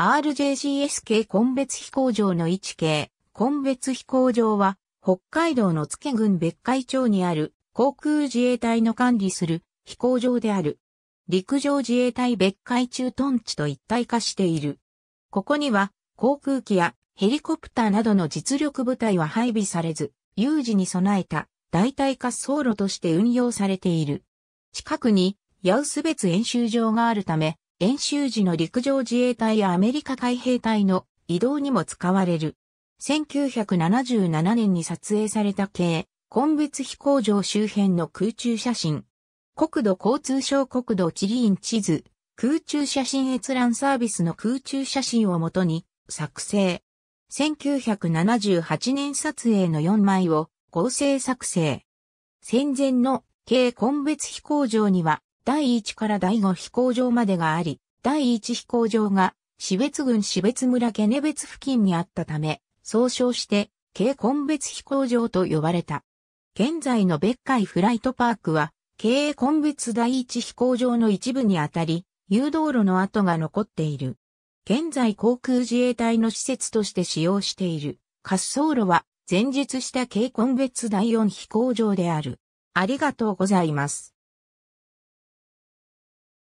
RJCS 系根別飛行場の1系、根別飛行場は、北海道の付郡別海町にある航空自衛隊の管理する飛行場である。陸上自衛隊別海駐屯地と一体化している。ここには航空機やヘリコプターなどの実力部隊は配備されず、有事に備えた代替滑走路として運用されている。近くにヤウス別演習場があるため、演習時の陸上自衛隊やアメリカ海兵隊の移動にも使われる。1977年に撮影された系、根別飛行場周辺の空中写真。国土交通省国土地理院地図、空中写真閲覧サービスの空中写真をもとに作成。1978年撮影の4枚を合成作成。戦前の系根別飛行場には第1から第5飛行場までがあり、第1飛行場が、死別郡死別村ケネ別付近にあったため、総称して、京根別飛行場と呼ばれた。現在の別海フライトパークは、京根別第1飛行場の一部にあたり、誘導路の跡が残っている。現在航空自衛隊の施設として使用している滑走路は前述した京根別第4飛行場である。ありがとうございます。